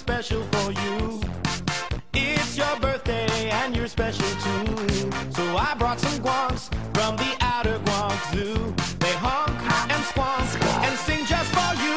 special for you. It's your birthday and you're special too. So I brought some guans from the outer Guan Zoo. They honk and squonk and sing just for you.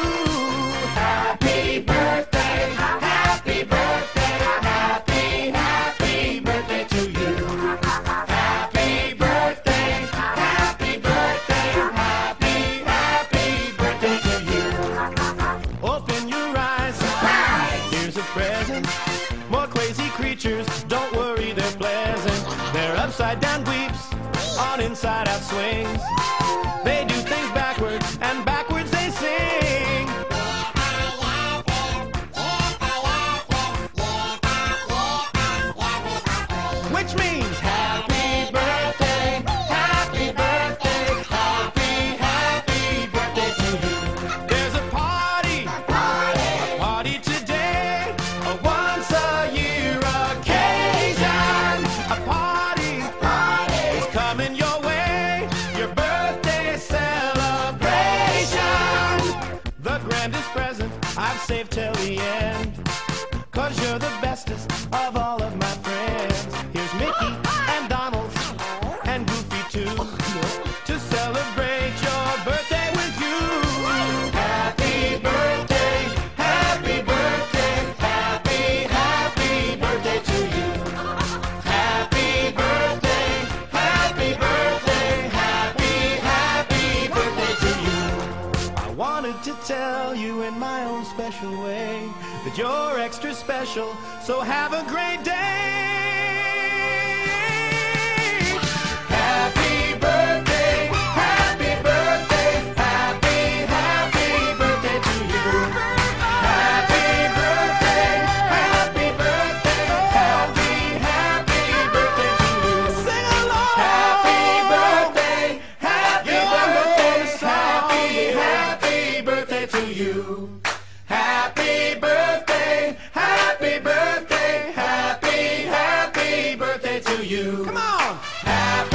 More crazy creatures, don't worry, they're pleasant. They're upside down weeps on inside out swings. They do things backwards, and backwards they sing. Which means coming your way, your birthday celebration. The grandest present I've saved till the end. Cause you're the bestest of all of my friends. Tell you in my own special way that you're extra special, so have a great day. you. Happy birthday, happy birthday, happy, happy birthday to you. Come on! Happy